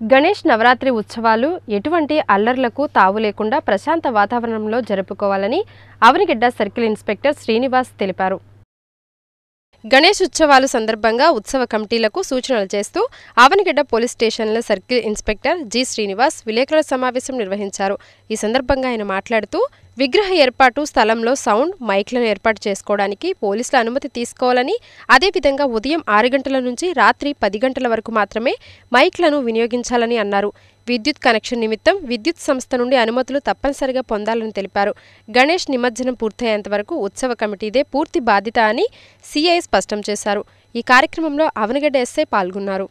గణేష్ నవరాత్రి ఉత్సవాలు ఎటువంటి అల్లర్లకు తావు లేకుండా ప్రశాంత వాతావరణంలో జరుపుకోవాలని అవనిగిడ్డ సర్కిల్ ఇన్స్పెక్టర్ శ్రీనివాస్ తెలిపారు. గణేష్ ఉత్సవాలు సందర్భంగా ఉత్సవ కమిటీలకు సూచనలు చేస్తూ ఆవనగడ్డ పోలీస్ స్టేషన్ల సర్కిల్ ఇన్స్పెక్టర్ జి శ్రీనివాస్ విలేకరుల సమావేశం నిర్వహించారు. ఈ సందర్భంగా ఆయన మాట్లాడుతూ విగ్రహ ఏర్పాటు స్థలంలో సౌండ్ మైక్లను ఏర్పాటు చేసుకోవడానికి పోలీసుల అనుమతి తీసుకోవాలని అదేవిధంగా ఉదయం ఆరు గంటల నుంచి రాత్రి పది గంటల వరకు మాత్రమే మైక్లను వినియోగించాలని అన్నారు. విద్యుత్ కనెక్షన్ నిమిత్తం విద్యుత్ సంస్థ నుండి అనుమతులు తప్పనిసరిగా పొందాలని తెలిపారు. గణేష్ నిమజ్జనం పూర్తయ్యేంత వరకు ఉత్సవ కమిటీదే పూర్తి బాధ్యత అని సిఐ స్పష్టం చేశారు. ఈ కార్యక్రమంలో అవనగడ్డ ఎస్ఐ పాల్గొన్నారు.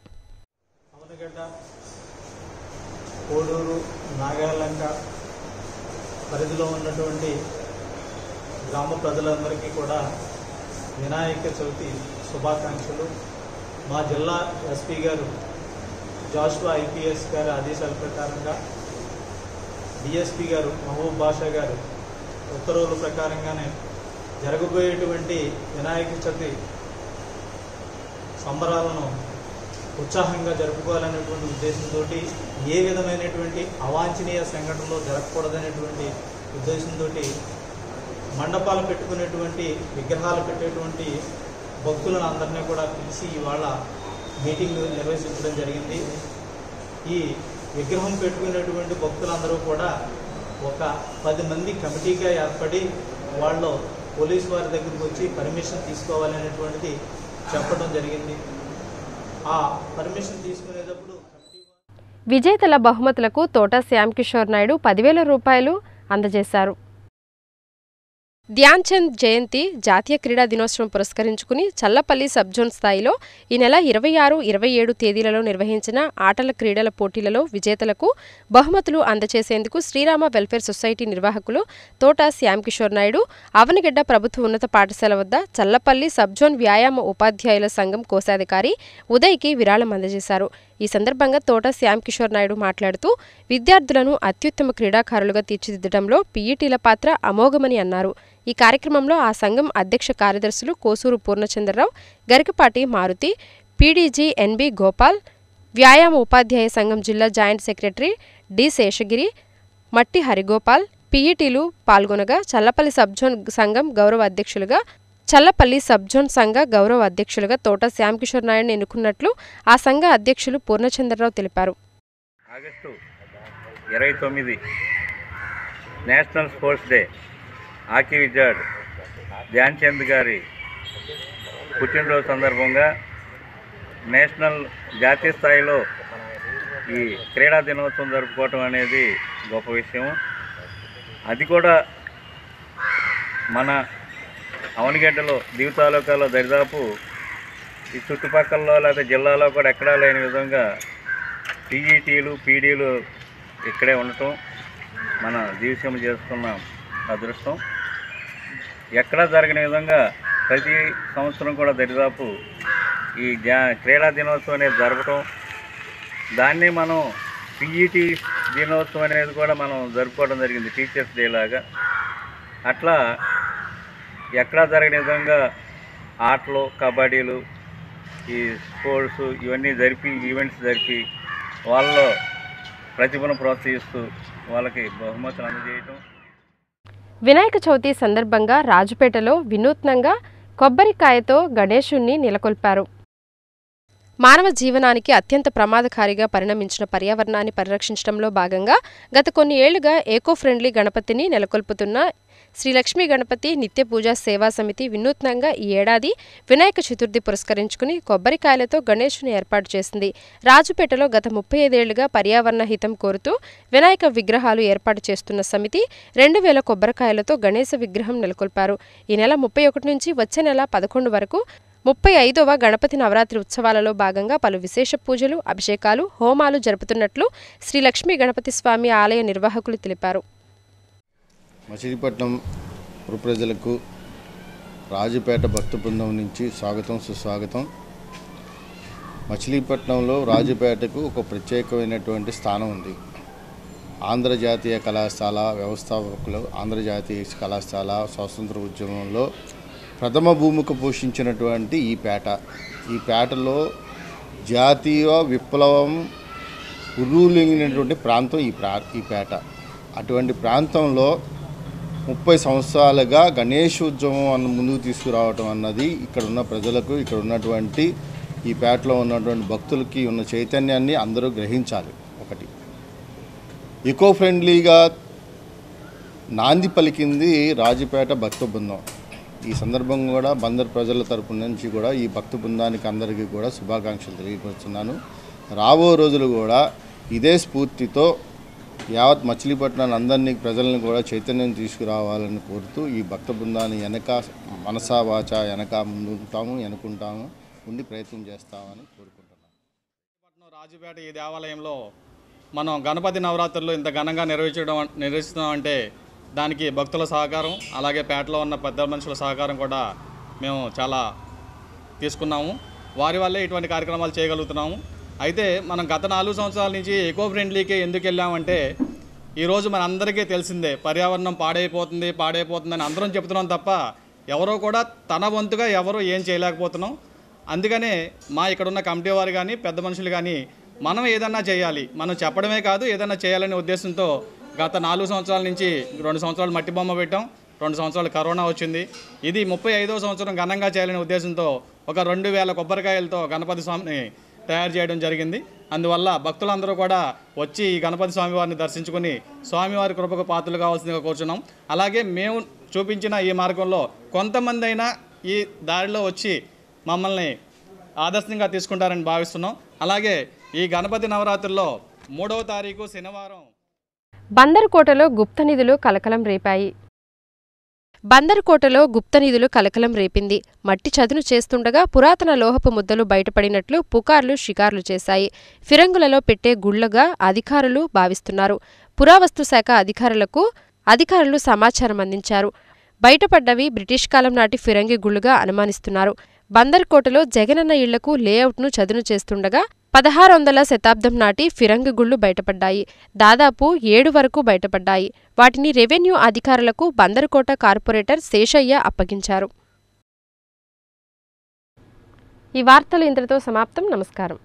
కోడూరు నాగాలంక పరిధిలో ఉన్నటువంటి గ్రామ ప్రజలందరికీ కూడా వినాయక చవితి శుభాకాంక్షలు. మా జిల్లా ఎస్పీ గారు జాషువా ఐపీఎస్ గారి ఆదేశాల ప్రకారంగా డిఎస్పీ గారు మహబూబ్ బాషా గారు ఉత్తర్వుల ప్రకారంగానే జరగబోయేటువంటి వినాయక చవితి సంబరాలను ఉత్సాహంగా జరుపుకోవాలనేటువంటి ఉద్దేశంతో ఏ విధమైనటువంటి అవాంఛనీయ సంఘటనలు జరగకూడదనేటువంటి ఉద్దేశంతో మండపాలు పెట్టుకునేటువంటి విగ్రహాలు పెట్టేటువంటి భక్తులను అందరినీ కూడా పిలిచి ఇవాళ మీటింగ్ నిర్వహించడం జరిగింది. ఈ విగ్రహం పెట్టుకున్నటువంటి భక్తులందరూ కూడా ఒక పది మంది కమిటీగా ఏర్పడి వాళ్ళు పోలీస్ వారి దగ్గరికి వచ్చి పర్మిషన్ తీసుకోవాలనేటువంటిది చెప్పడం జరిగింది. ఆ పర్మిషన్ తీసుకునేటప్పుడు విజేతల బహుమతులకు తోట శ్యామ్ కిషోర్ నాయుడు పదివేల రూపాయలు అందజేశారు. ధ్యాన్ చంద్ జయంతి జాతీయ క్రీడా దినోత్సవం పురస్కరించుకుని చల్లపల్లి సబ్ జోన్ స్థాయిలో ఈ నెల ఇరవై ఆరు ఇరవై ఏడు తేదీలలో నిర్వహించిన ఆటల క్రీడల పోటీలలో విజేతలకు బహుమతులు అందజేసేందుకు శ్రీరామ వెల్ఫేర్ సొసైటీ నిర్వాహకులు తోట శ్యామ్ కిషోర్ నాయుడు అవనిగడ్డ ప్రభుత్వ ఉన్నత పాఠశాల వద్ద చల్లపల్లి సబ్ జోన్ వ్యాయామ ఉపాధ్యాయుల సంఘం కోశాధికారి ఉదయ్కి విరాళం అందజేశారు. ఈ సందర్భంగా తోట శ్యామ్ కిషోర్ నాయుడు మాట్లాడుతూ విద్యార్థులను అత్యుత్తమ క్రీడాకారులుగా తీర్చిదిద్దడంలో పీఈటీల పాత్ర అమోఘమని అన్నారు. ఈ కార్యక్రమంలో ఆ సంఘం అధ్యక్ష కార్యదర్శులు కోసూరు పూర్ణచంద్రరావు గరికపాటి మారుతి పీడీజీ ఎన్బి గోపాల్ వ్యాయామ ఉపాధ్యాయ సంఘం జిల్లా జాయింట్ సెక్రటరీ డి శేషగిరి మట్టి హరిగోపాల్ పీఈటీలు పాల్గొనగా చల్లపల్లి సబ్జోన్ సంఘం గౌరవ అధ్యక్షులుగా చల్లపల్లి సబ్జోన్ సంఘ గౌరవ అధ్యక్షులుగా తోట శ్యామకిషోర్ నాయుడుని ఎన్నుకున్నట్లు ఆ సంఘ అధ్యక్షులు పూర్ణచంద్రరావు తెలిపారు. ఆగస్టు ఇరవై తొమ్మిది national sports day hockey wizard Dhyan Chand గారి పుట్టినరోజు సందర్భంగా నేషనల్ జాతీయ స్థాయిలో ఈ క్రీడా దినోత్సవం జరుపుకోవటం అనేది గొప్ప విషయం. అది కూడా మన అవనిగడ్డలో దీవు తాలూకాలో దరిదాపు ఈ చుట్టుపక్కలలో లేదా జిల్లాలో కూడా ఎక్కడా లేని విధంగా పీఈటీలు పీడీలు ఇక్కడే ఉండటం మన జీవితం చేసుకున్న అదృష్టం. ఎక్కడా జరగని విధంగా ప్రతి సంవత్సరం కూడా దరిదాపు ఈ జా క్రీడా దినోత్సవం అనేది జరపటం. దాన్ని మనం పిఈటీ దినోత్సవం అనేది కూడా మనం జరుపుకోవడం జరిగింది టీచర్స్ డే లాగా. అట్లా ఎక్కడా జరగని విధంగా ఆటలు కబడ్డీలు ఈ స్పోర్ట్స్ ఇవన్నీ జరిపి ఈవెంట్స్ జరిపి వాళ్ళలో ప్రతిభను ప్రోత్సహిస్తూ వాళ్ళకి బహుమతులు అందజేయటం. వినాయక చవితి సందర్భంగా రాజుపేటలో వినూత్నంగా కొబ్బరికాయతో గణేశుణ్ణి నెలకొల్పారు. మానవ జీవనానికి అత్యంత ప్రమాదకారిగా పరిణమించిన పర్యావరణాన్ని పరిరక్షించడంలో భాగంగా గత కొన్ని ఏళ్ళుగా ఏకో ఫ్రెండ్లీ గణపతిని నెలకొల్పుతున్న శ్రీ లక్ష్మీ గణపతి నిత్య పూజా సేవా సమితి వినూత్నంగా ఈ ఏడాది వినాయక చతుర్థి పురస్కరించుకుని కొబ్బరికాయలతో గణేశుని ఏర్పాటు చేసింది. రాజుపేటలో గత ముప్పై ఐదేళ్ళుగా పర్యావరణ హితం కోరుతూ వినాయక విగ్రహాలు ఏర్పాటు చేస్తున్న సమితి రెండు వేల కొబ్బరికాయలతో గణేశ విగ్రహం నెలకొల్పారు. ఈ నెల ముప్పై ఒకటి నుంచి వచ్చే నెల పదకొండు వరకు ముప్పై ఐదవ గణపతి నవరాత్రి ఉత్సవాలలో భాగంగా పలు విశేష పూజలు అభిషేకాలు హోమాలు జరుపుతున్నట్లు శ్రీ లక్ష్మీ గణపతి స్వామి ఆలయ నిర్వాహకులు తెలిపారు. మచిలీపట్నం ప్రజలకు రాజుపేట భక్త బృందం నుంచి స్వాగతం సుస్వాగతం. మచిలీపట్నంలో రాజుపేటకు ఒక ప్రత్యేకమైనటువంటి స్థానం ఉంది. ఆంధ్రజాతీయ కళాశాల వ్యవస్థాపకులు ఆంధ్రజాతీయ కళాశాల స్వాతంత్ర ఉద్యమంలో ప్రథమ భూమిక పోషించినటువంటి ఈ పేట. ఈ పేటలో జాతీయ విప్లవం ఉర్రూలింగినటువంటి ప్రాంతం ఈ ప్రా ఈ పేట. అటువంటి ప్రాంతంలో ముప్పై సంవత్సరాలుగా గణేష్ ఉద్యమం అన్న ముందుకు తీసుకురావటం అన్నది ఇక్కడ ఉన్న ప్రజలకు ఇక్కడ ఉన్నటువంటి ఈ పేటలో ఉన్నటువంటి భక్తులకి ఉన్న చైతన్యాన్ని అందరూ గ్రహించాలి. ఒకటి. ఎకో ఫ్రెండ్లీగా నాంది పలికింది రాజుపేట భక్త బృందం. ఈ సందర్భంగా కూడా బందర్ ప్రజల తరపు నుంచి కూడా ఈ భక్త బృందానికి అందరికీ కూడా శుభాకాంక్షలు తెలియపరుస్తున్నాను. రాబో రోజులు కూడా ఇదే స్ఫూర్తితో యావత్ మచిలీపట్నం అందరినీ ప్రజలను కూడా చైతన్యం తీసుకురావాలని కోరుతూ ఈ భక్త బృందాన్ని వెనక మనసా వాచ వెనక ముందుంటాము వెనుకుంటాము ఉండి ప్రయత్నం చేస్తామని కోరుకుంటున్నాను. రాజుపేట ఈ దేవాలయంలో మనం గణపతి నవరాత్రులు ఇంత ఘనంగా నిర్వహించడం నిర్వహిస్తున్నాం అంటే దానికి భక్తుల సహకారం అలాగే పేటలో ఉన్న పెద్ద మనుషుల సహకారం కూడా మేము చాలా తీసుకున్నాము. వారి వల్లే ఇటువంటి కార్యక్రమాలు చేయగలుగుతున్నాము. అయితే మనం గత నాలుగు సంవత్సరాల నుంచి ఎకో ఫ్రెండ్లీకి ఎందుకు వెళ్ళామంటే ఈరోజు మన అందరికీ తెలిసిందే పర్యావరణం పాడైపోతుంది పాడైపోతుందని అందరం చెప్తున్నాం తప్ప ఎవరో కూడా తన వంతుగా ఎవరో ఏం చేయలేకపోతున్నాం. అందుకనే మా ఇక్కడున్న కమిటీ వారు కానీ పెద్ద మనుషులు కానీ మనం ఏదన్నా చేయాలి. మనం చెప్పడమే కాదు ఏదన్నా చేయాలనే ఉద్దేశంతో గత నాలుగు సంవత్సరాల నుంచి రెండు సంవత్సరాలు మట్టి బొమ్మ పెట్టాం రెండు సంవత్సరాలు కరోనా వచ్చింది. ఇది ముప్పై ఐదో సంవత్సరం ఘనంగా చేయాలనే ఉద్దేశంతో ఒక రెండు వేల కొబ్బరికాయలతో గణపతి స్వామిని తయారు చేయడం జరిగింది. అందువల్ల భక్తులందరూ కూడా వచ్చి ఈ గణపతి స్వామి వారిని దర్శించుకుని స్వామివారి కృపకు పాత్రలు కావాల్సిందిగా కోరుచున్నాం. అలాగే మేము చూపించిన ఈ మార్గంలో కొంతమంది అయినా ఈ దారిలో వచ్చి మమ్మల్ని ఆదర్శంగా తీసుకుంటారని భావిస్తున్నాం. అలాగే ఈ గణపతి నవరాత్రుల్లో మూడవ తారీఖు శనివారం బందరుకోటలో గుప్త నిధులు కలకలం రేపాయి. బందరుకోటలో గుప్త నిధులు కలకలం రేపింది. మట్టి చదును చేస్తుండగా పురాతన లోహపు ముద్దలు బయటపడినట్లు పుకార్లు షికార్లు చేశాయి. ఫిరంగులలో పెట్టే గుళ్ళగా అధికారులు భావిస్తున్నారు. పురావస్తు శాఖ అధికారులకు అధికారులు సమాచారం అందించారు. బయటపడ్డవి బ్రిటిష్ కాలం నాటి ఫిరంగి గుళ్ళుగా అనుమానిస్తున్నారు. బందర్కోటలో జగనన్న ఇళ్ళకు లేఅవుట్ను చదును చేస్తుండగా పదహారు వందల శతాబ్దం నాటి ఫిరంగి గుళ్ళు బయటపడ్డాయి. దాదాపు ఏడు వరకు బయటపడ్డాయి. వాటిని రెవెన్యూ అధికారులకు బందరుకోట కార్పొరేటర్ శేషయ్య అప్పగించారు. ఈ వార్తలు ఇంతటితో సమాప్తం. నమస్కారం.